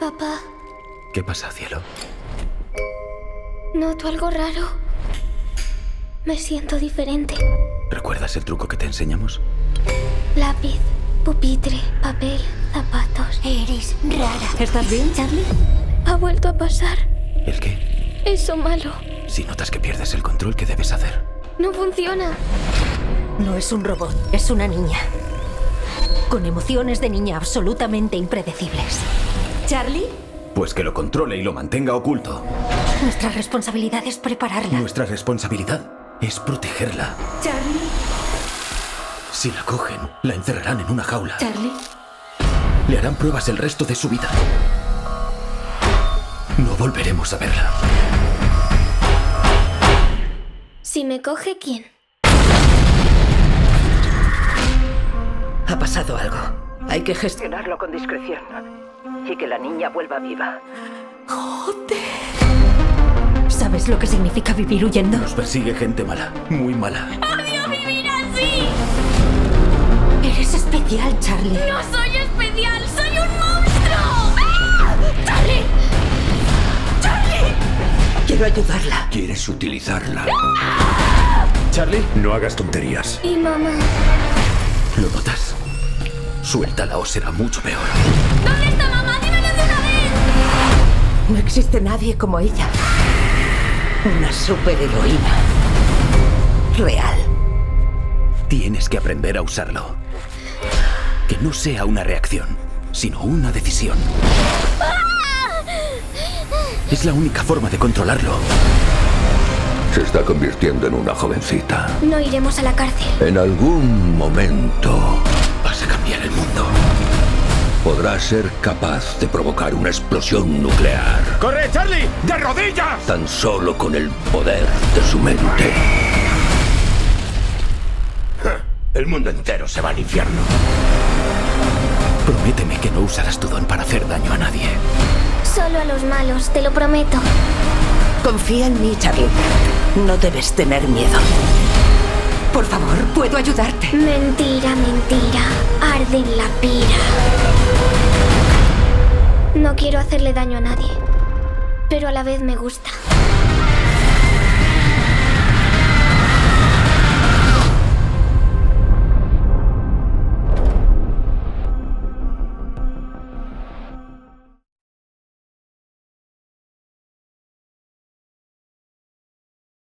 Papá, ¿Qué pasa, cielo? noto algo raro. Me siento diferente. ¿Recuerdas el truco que te enseñamos? Lápiz, pupitre, papel, zapatos. Eres rara. ¿Estás bien, Charlie? Ha vuelto a pasar. ¿El qué? Eso malo. Si notas que pierdes el control, ¿qué debes hacer? No funciona. No es un robot, es una niña. Con emociones de niña absolutamente impredecibles. ¿Charlie? Pues que lo controle y lo mantenga oculto. Nuestra responsabilidad es prepararla. Nuestra responsabilidad es protegerla. Charlie. Si la cogen, la encerrarán en una jaula. Charlie. Le harán pruebas el resto de su vida. No volveremos a verla. Si me coge, ¿quién? Ha pasado algo. Hay que gestionarlo con discreción. Y que la niña vuelva viva. ¿Sabes lo que significa vivir huyendo? Nos persigue gente mala, muy mala. ¡Odio vivir así! Eres especial, Charlie. ¡No soy especial! ¡Soy un monstruo! ¡Ah! ¡Charlie! ¡Charlie! Quiero ayudarla. ¿Quieres utilizarla? Charlie, No hagas tonterías. ¿Y mamá? ¿lo notas? Suéltala o será mucho peor. ¿Dónde está mamá? No existe nadie como ella. Una superheroína. Real. Tienes que aprender a usarlo. Que no sea una reacción, sino una decisión. Es la única forma de controlarlo. Se está convirtiendo en una jovencita. No iremos a la cárcel. En algún momento Vas a cambiar el mundo. Podrá ser capaz de provocar una explosión nuclear. ¡Corre, Charlie! ¡De rodillas! Tan solo con el poder de su mente. El mundo entero se va al infierno. Prométeme que no usarás tu don para hacer daño a nadie. Solo a los malos, te lo prometo. Confía en mí, Charlie. No debes tener miedo. Por favor, puedo ayudarte. Mentira, mentira. Arde en la pira. No quiero hacerle daño a nadie. Pero a la vez me gusta.